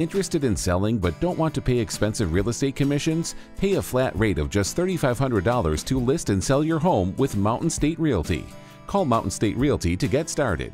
Interested in selling but don't want to pay expensive real estate commissions? Pay a flat rate of just $3,500 to list and sell your home with Mountain State Realty. Call Mountain State Realty to get started.